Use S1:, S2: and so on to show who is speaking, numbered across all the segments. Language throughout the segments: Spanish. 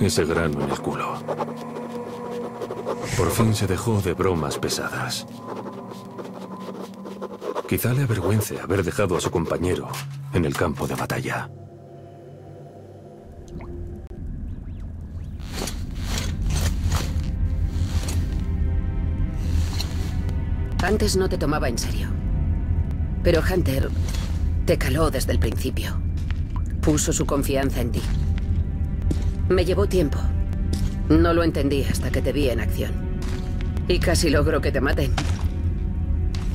S1: ese grano en el culo. Por fin se dejó de bromas pesadas. Quizá le avergüence haber dejado a su compañero en el campo de batalla.
S2: Antes no te tomaba en serio. Pero Hunter te caló desde el principio. Puso su confianza en ti. Me llevó tiempo. No lo entendí hasta que te vi en acción. Y casi logro que te maten.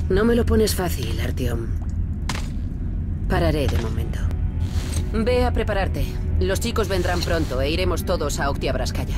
S2: No me lo pones fácil, Artyom. Pararé de momento. Ve a prepararte. Los chicos vendrán pronto e iremos todos a Oktiabraskaya.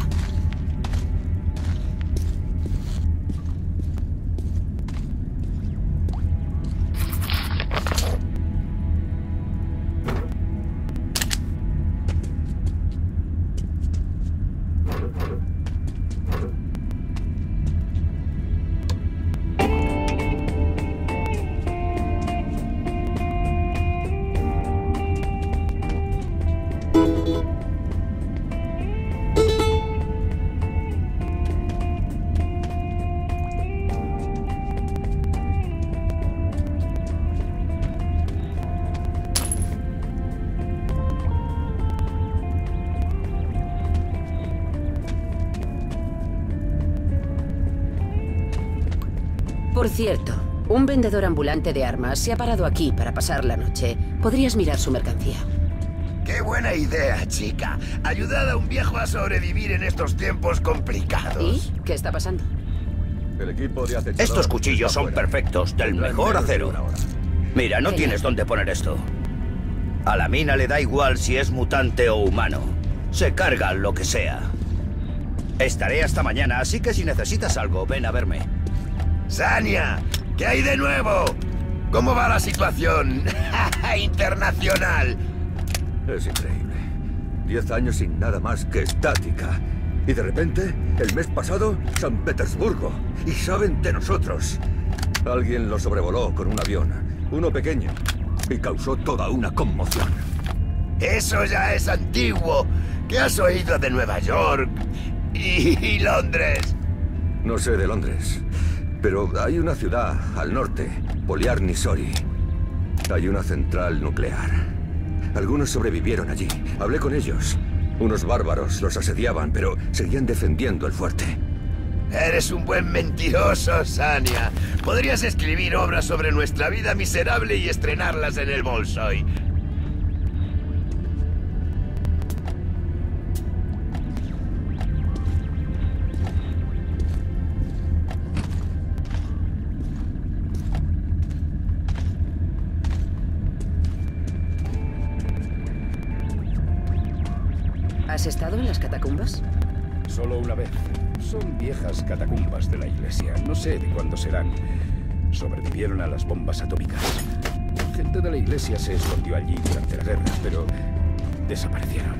S2: Cierto, un vendedor ambulante de armas se ha parado aquí para pasar la noche. Podrías mirar su mercancía.
S3: ¡Qué buena idea, chica! Ayudad a un viejo a sobrevivir en estos tiempos complicados.
S2: ¿Y? ¿Qué está pasando?
S4: El equipo de
S3: Estos cuchillos son
S4: fuera.
S3: perfectos, del mejor acero.
S4: una hora.
S3: Mira, no tienes dónde poner esto. A la mina le da igual si es mutante o humano. Se carga lo que sea. Estaré hasta mañana, así que si necesitas algo, ven a verme. Sania, ¿qué hay de nuevo? ¿Cómo va la situación internacional?
S4: Es increíble. Diez años sin nada más que estática. Y de repente, el mes pasado, San Petersburgo. Y saben de nosotros. Alguien lo sobrevoló con un avión. Uno pequeño. Y causó toda una conmoción.
S3: Eso ya es antiguo. ¿Qué has oído de Nueva York y, y Londres?
S4: No sé de Londres. Pero hay una ciudad al norte, Poliarnisori. Hay una central nuclear. Algunos sobrevivieron allí. Hablé con ellos. Unos bárbaros los asediaban, pero seguían defendiendo el fuerte.
S3: Eres un buen mentiroso, Sania. Podrías escribir obras sobre nuestra vida miserable y estrenarlas en el Bolshoi.
S2: ¿Has estado en las catacumbas?
S5: Solo una vez. Son viejas catacumbas de la iglesia. No sé de cuándo serán. Sobrevivieron a las bombas atómicas. Gente de la iglesia se escondió allí durante la guerra, pero desaparecieron.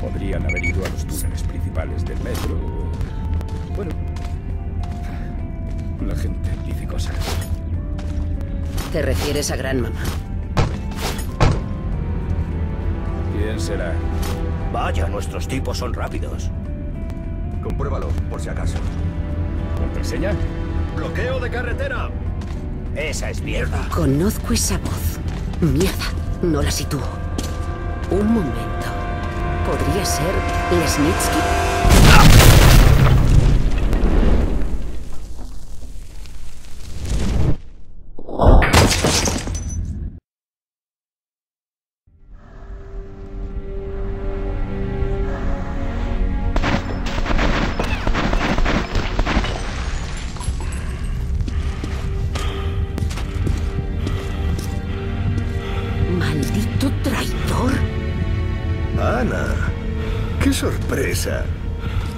S5: Podrían haber ido a los túneles principales del metro. Bueno, la gente dice cosas.
S2: Te refieres a Gran Mamá.
S5: ¿Quién será?
S3: Vaya, nuestros tipos son rápidos.
S4: Compruébalo, por si acaso.
S5: ¿Contraseña?
S4: ¡Bloqueo de carretera!
S3: Esa es mierda.
S2: Conozco esa voz. Mierda, no la sitúo. Un momento. ¿Podría ser Lesnitsky?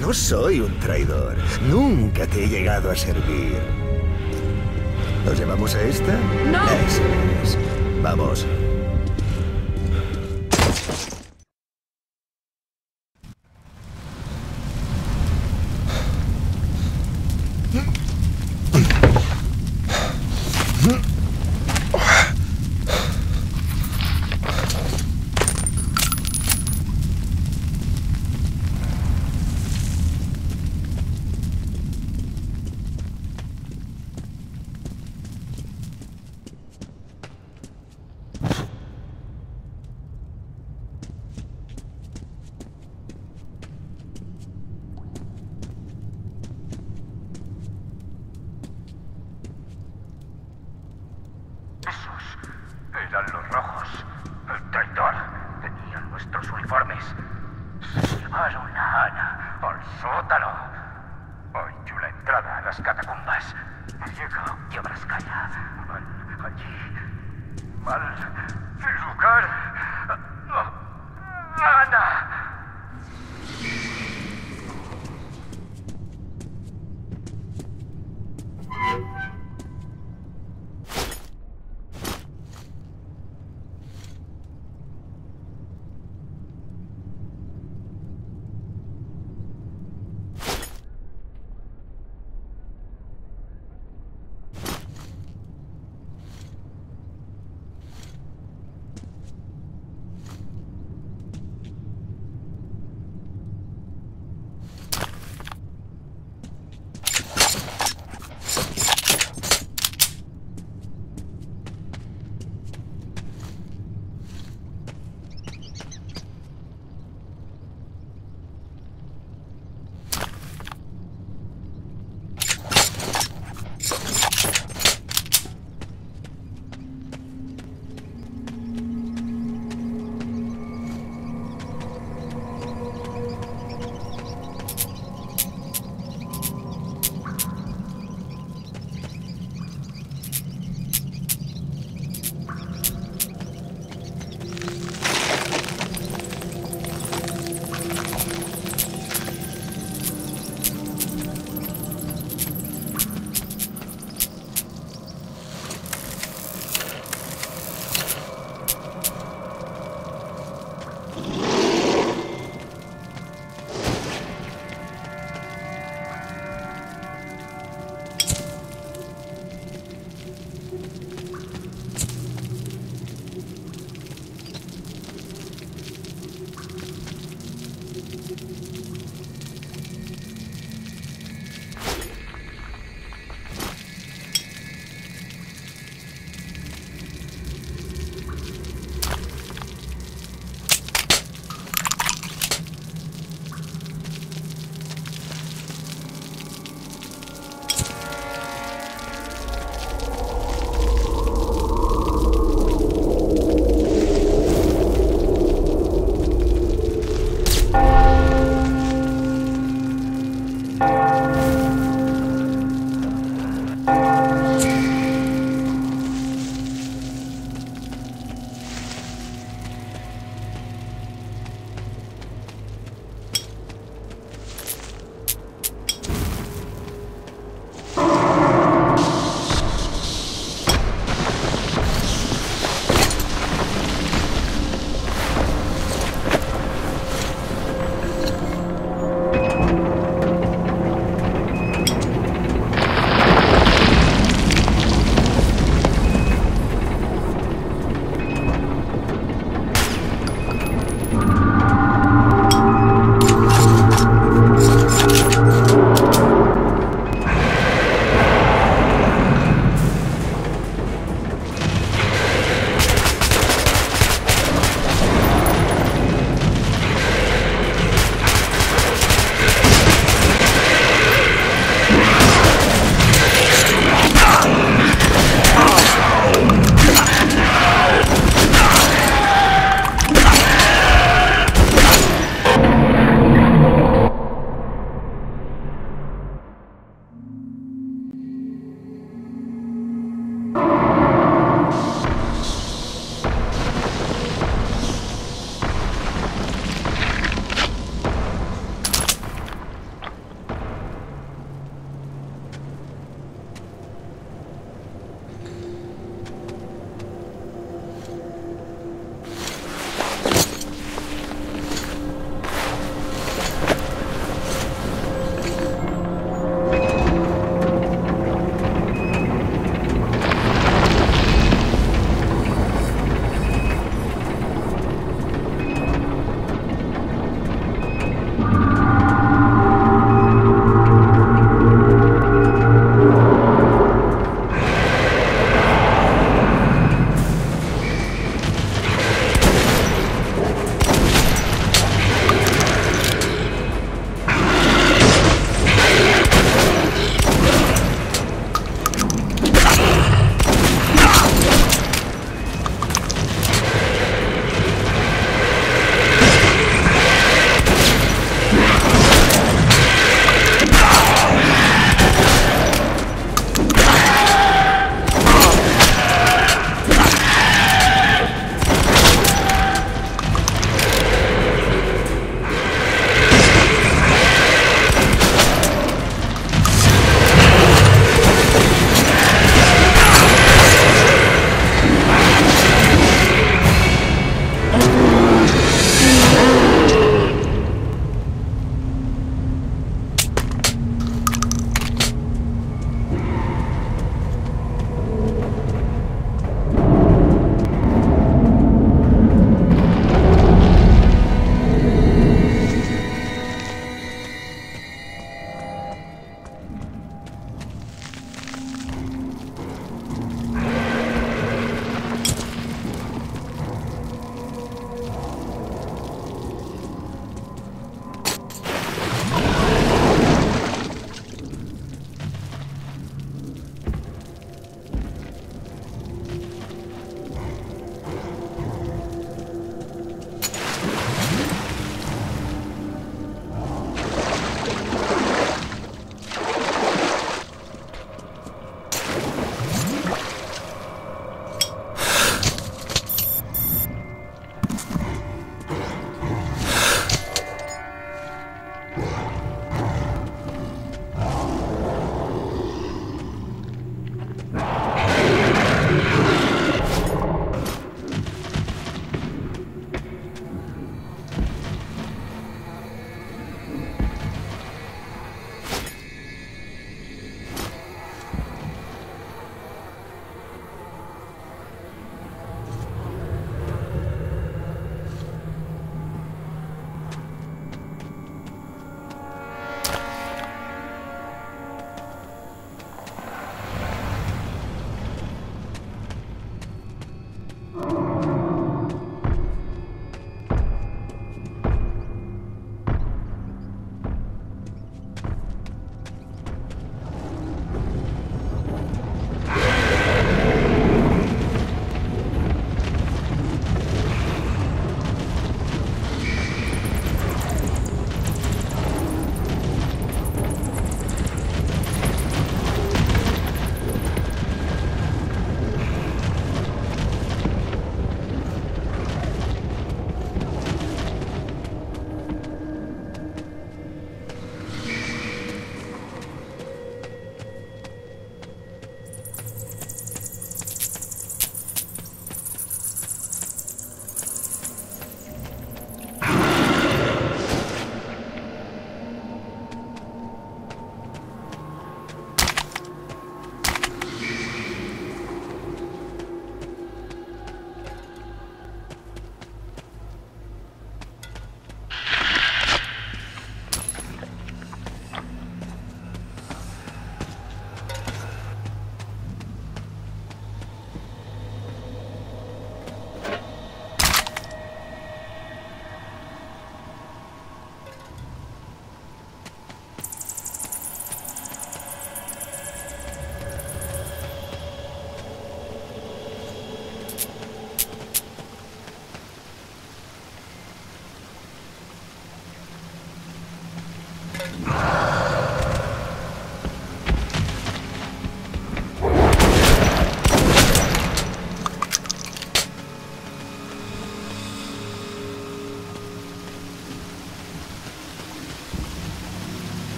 S6: No soy un traidor. Nunca te he llegado a servir. ¿Nos llevamos a esta?
S2: ¡No!
S6: Eso es. Vamos.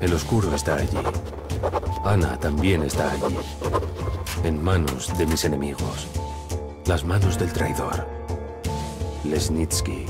S1: El oscuro está allí. Ana también está allí. En manos de mis enemigos. Las manos del traidor. Lesnitsky.